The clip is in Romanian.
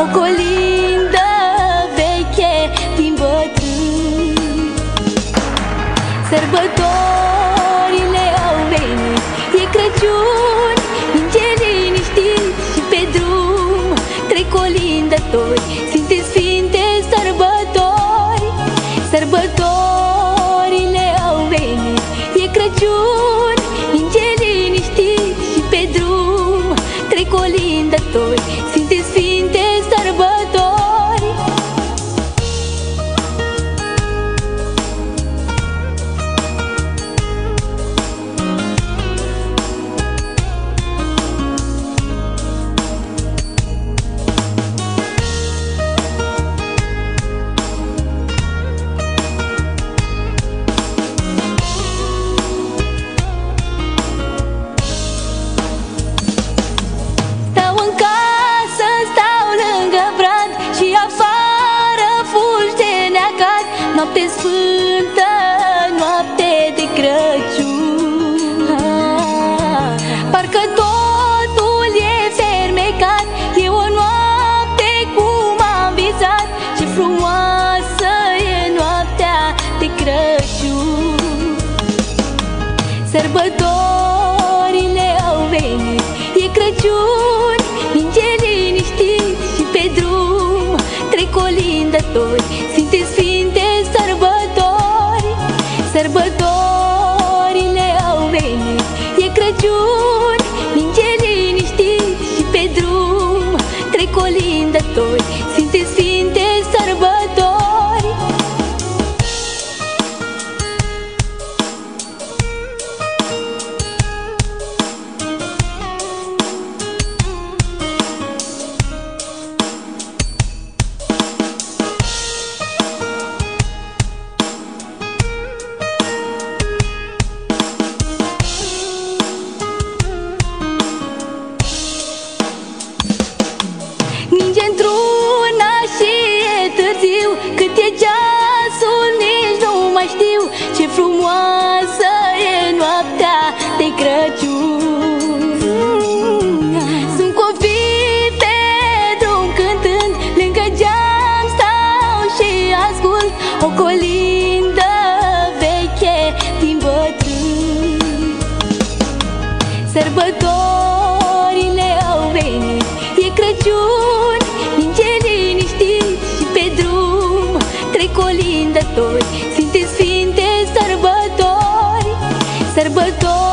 O colindă veche din bătrân Sărbătorile au venit. E Crăciun, minge liniștit Și pe drum. Trec colindători Sfinte, sfinte sărbători. Sărbătorile au venit. E Crăciun, minge liniștit Și pe drum. Trec colindători Sfinte, sfinte Noapte sfântă, noapte de Crăciun. Ah, Parcă totul e fermecat E o noapte cum am visat Ce frumoasă e noaptea de Crăciun. Sărbătorile au venit E Crăciun, minge liniștit Și pe drum. Trec colindători venit E Crăciun, minge liniștit Și pe drum trec colindători Sfinte, sfinte sărbători Sărbători